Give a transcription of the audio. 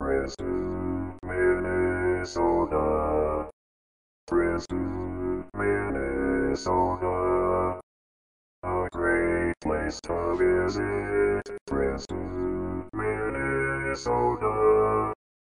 Princeton, Minnesota. Princeton, Minnesota. A great place to visit. Princeton, Minnesota.